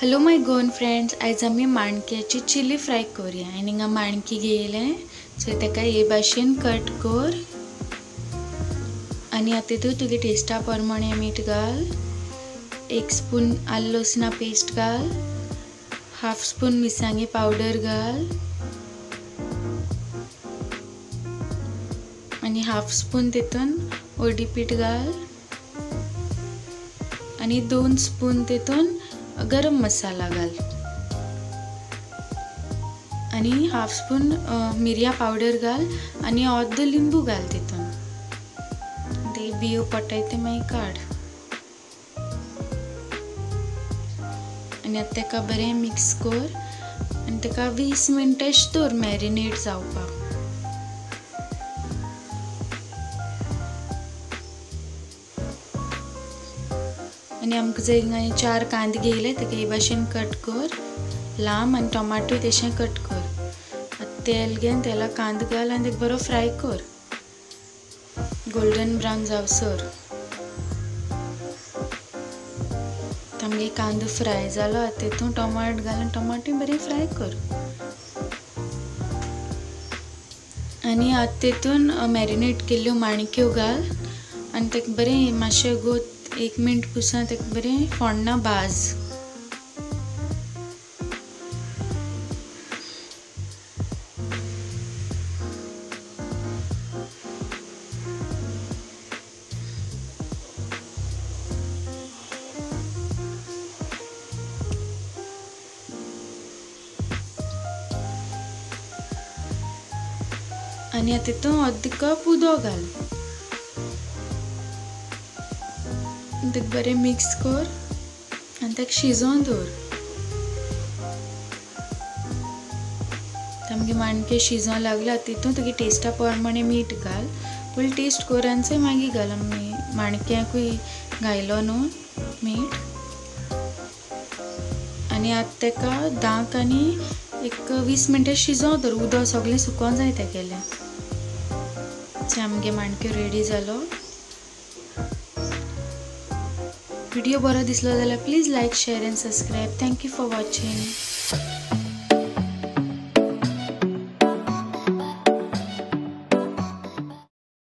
Hello माय गोन friends आयज आमी माणक्याची चिली फ्राय करुया. आनी हिंगा माणकी घेयलें सो ताका हे भाशेन कट कर. आनी आतां तूं तुगे टेस्टा प्रमाणे मीठ घाल. एक स्पून आलं लसणा पेस्ट घाल. हाफ स्पून मिरसांगे पावडर घाल. आणि हाफ स्पून तितून ओडी पीठ घाल. आणि दोन स्पून तितून गरम मसाला घाल. आणि हाफ स्पून मिरया पावडर घाल आणि अर्ध लिंबू घाल तितून ते बियो पटाय ते मागीर काड आनी आतां ताका बरें मिक्स कर. आनी ताका वीस मिनटां दवर मॅरिनेट जावपाक आनी आमकां जर चार कांदे घेयले तेका हे भाशेन कट कर. लांब आनी टोमाटो तशें कट कर. तेल घेवन तेला कांदो घाल आनी तेका बरो फ्राय कर. गोल्डन ब्रावन जावसर आमगे कांदो फ्राय जालो आतां तेतून टोमाट घाल आनी टोमाटो बरें फ्राय कर. आनी आतां तितून मॅरिनेट केल्ल्यो माणक्यो घाल. आनी ताका बरें मातशें गोत एक मिनट पुसा ताका बरें फोण्णां भाज आनी कप उदक घाल तेका बरें मिक्स कर आनी ताका शिजोवन दवर आमगे माणकें शिजोवं लागले तितून तुगे टेस्टा प्रमाणे मीठ घाल पयलीं टेस्ट कर आनी मागीर घाल आमी माणक्यांकूय घायलो न्हू मीठ आनी आतां तेका धांक आनी एक वीस मिनटां शिजोवन दवर उदक सगळें सुकोन जाय तेगेलें आमगे माणक्यो रेडी जालो व्हिडिओ बरो दिसलो जाल्यार please like share and subscribe thank you for watching